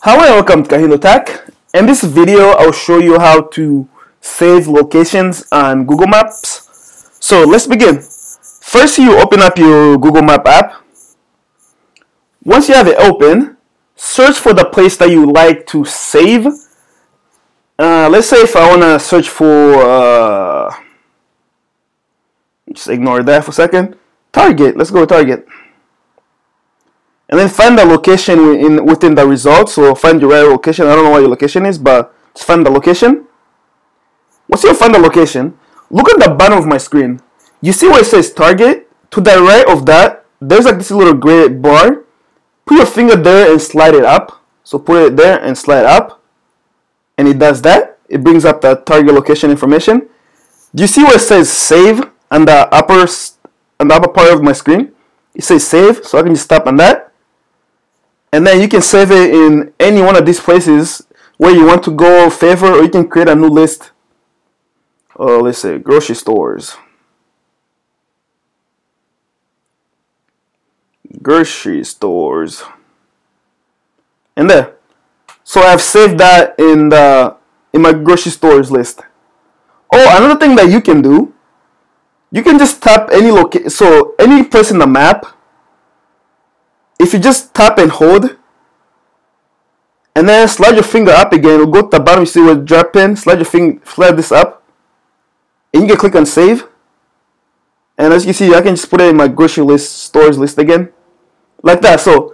Hello and welcome to KahindoTech. In this video, I'll show you how to save locations on Google Maps. So let's begin. First, you open up your Google Map app. Once you have it open, search for the place that you like to save. Uh, let's say if I want to search for, uh, just ignore that for a second. Target. Let's go to Target and then find the location in within the result. So find your right location. I don't know what your location is, but just find the location. Once you find the location, look at the bottom of my screen. You see where it says target? To the right of that, there's like this little gray bar. Put your finger there and slide it up. So put it there and slide up. And it does that. It brings up the target location information. Do you see where it says save on the upper on the upper part of my screen? It says save, so I can just tap on that and then you can save it in any one of these places where you want to go favor or you can create a new list uh, let's say grocery stores. Grocery stores. And there. So I've saved that in the in my grocery stores list. Oh another thing that you can do you can just tap any location so any place in the map if you just tap and hold and then slide your finger up again it'll go to the bottom you see where drop pin slide your finger slide this up and you can click on save. And as you see I can just put it in my grocery list stores list again like that. So